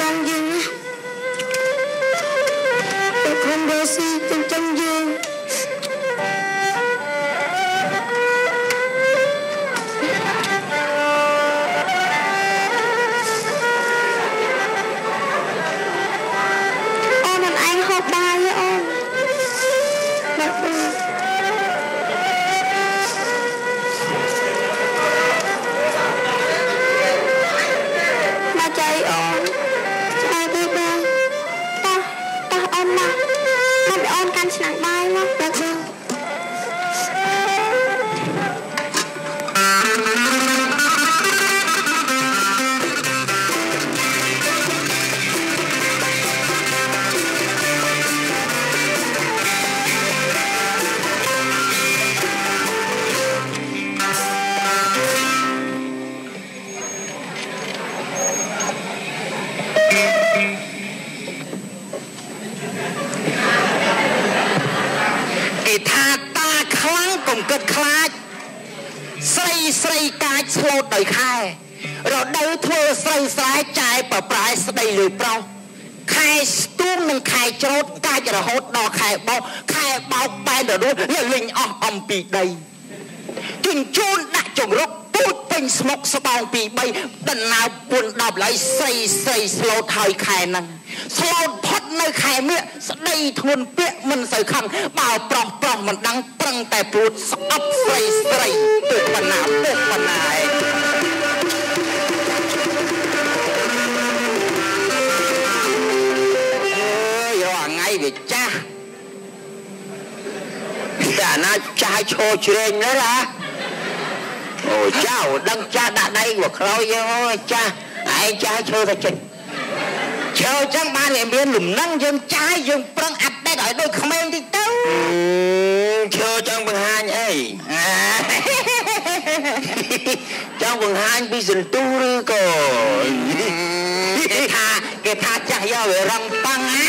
បងយើងណាតែខ្ញុំរស់ស៊ីចិញ្ចឹម មកអូនកាន់ឆ្នាំងបាយមកបងបង ខ្លាំងកុំគិតខ្លាចស្រីស្រីកាចស្លូតដោយខែរដូវធ្វើស្រូវស្រែចាយប្រប្រែស្ដីលើប្រុសខែស្ទូងនិងខែច្រូតកាចរហូតដល់ខែបោកខែបោកបែនរលួលលិញអស់អំពីដីជញ្ជូនដាក់ចង្រុកពូជពេញស្មុកស្បោងពី3ដណ្ណើ4 10ឡៃស្រីស្រីស្លូតហើយខែហ្នឹងស្លូតផុតនៅខែមា សស្ដីធ្ងន់ពាក់មិនសូវខឹងបើប្រុសប្រុសមិនដឹងប្រឹងតែព្រួតស្អប់ស្រីស្រីពុកបណ្ណាពុកបណ្ណាឯងអើយរាល់ថ្ងៃវាចាស់តែអាណាចាស់ឲ្យឈរជ្រែងណាឡាអូចៅដឹងចាស់ដាក់ដៃមកក្រោយយើងអូចាស់ឯងចាស់ឈរតែចេញ ឈរចឹងបានវាមានលំនឹងយើងចាស់យើងប្រឹងអាប់ដេតឲ្យដូចក្មេងតិចទៅឈរចឹងបង្ហាញអីចង់បង្ហាញពីសន្ទុះឬក៏គេថាគេថាចាស់យកវារឹងប៉ឹងណា